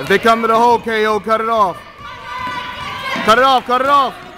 If they come to the hole, KO, cut it off. Cut it off, cut it off.